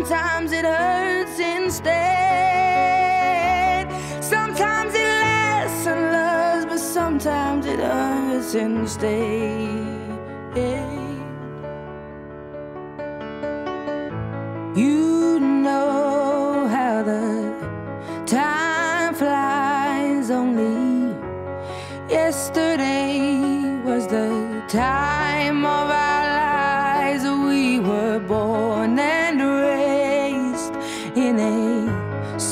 sometimes it hurts instead. Sometimes it lasts and loves, but sometimes it hurts instead.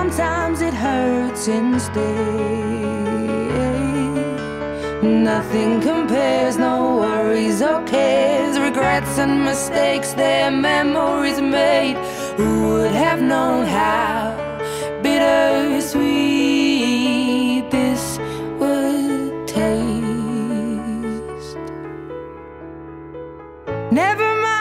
Sometimes it hurts instead. Nothing compares, no worries or cares, regrets and mistakes, they're memories made. Who would have known how bittersweet this would taste? Never nothing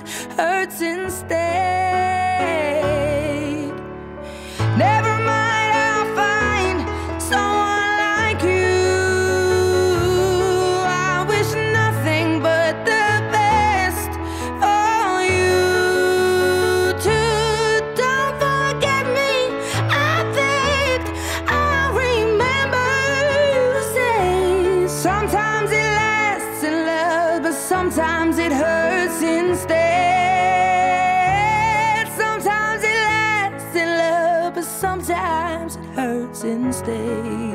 it hurts instead. Never mind, I'll find someone like you. I wish nothing but the best for you. Too. Don't forget me. I think I'll remember you say sometimes it lasts in love, but Sometimes it hurts instead. But sometimes it hurts instead.